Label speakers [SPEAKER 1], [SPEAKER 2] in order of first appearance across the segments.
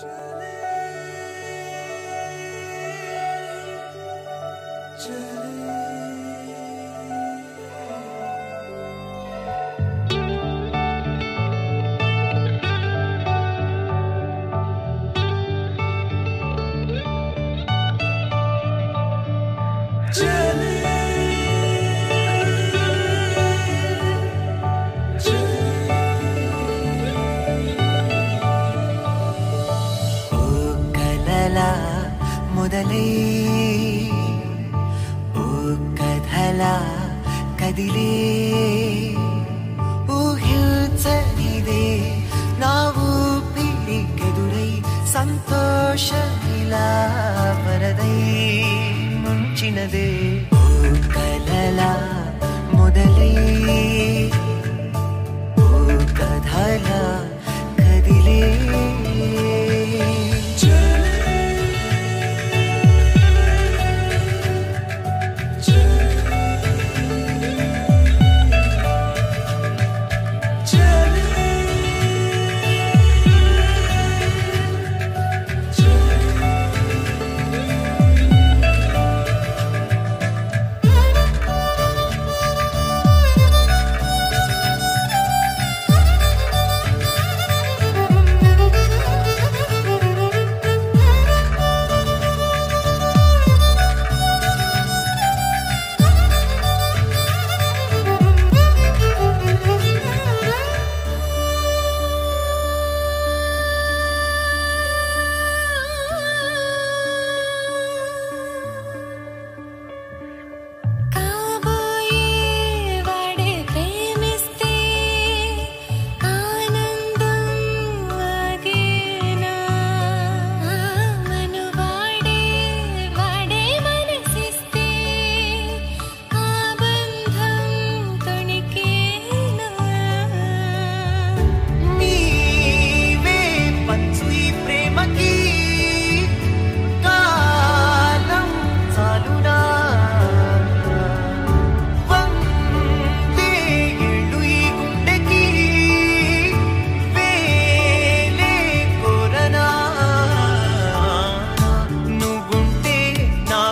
[SPEAKER 1] 这里，这里。
[SPEAKER 2] मोदले ओ कथला कदिले ओ निदे, दे नावु PD कदुरे Santosh हिला परदे मुंचिन दे ओ कलला मोदले ओ कथला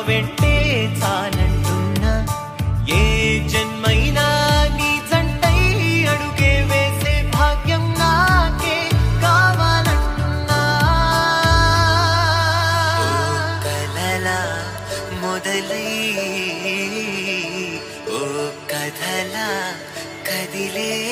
[SPEAKER 2] పెట్టే చాలంటున్నా ఏ జన్మైనా నీ జంటై అడుగే వేసే భాగ్యం నాకే కావాలంటున్నా కలల మొదలై ఓ కథల కదిలే